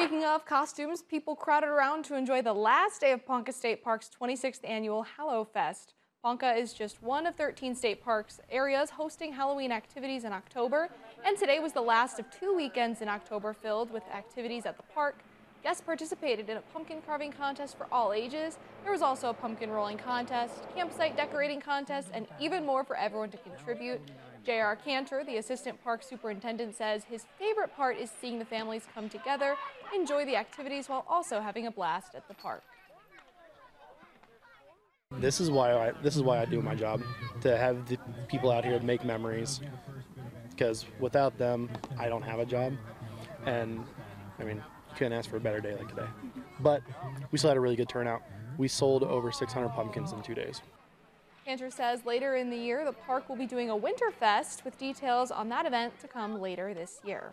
Speaking of costumes, people crowded around to enjoy the last day of Ponca State Park's 26th annual Hallowfest. Ponca is just one of 13 state parks areas hosting Halloween activities in October, and today was the last of two weekends in October filled with activities at the park. Guests participated in a pumpkin carving contest for all ages. There was also a pumpkin rolling contest, campsite decorating contest, and even more for everyone to contribute. J.R. Cantor, the assistant park superintendent, says his favorite part is seeing the families come together, enjoy the activities while also having a blast at the park. This is why I this is why I do my job to have the people out here make memories because without them I don't have a job and I mean couldn't ask for a better day like today. But we still had a really good turnout. We sold over 600 pumpkins in two days. Cantor says later in the year the park will be doing a winter fest with details on that event to come later this year.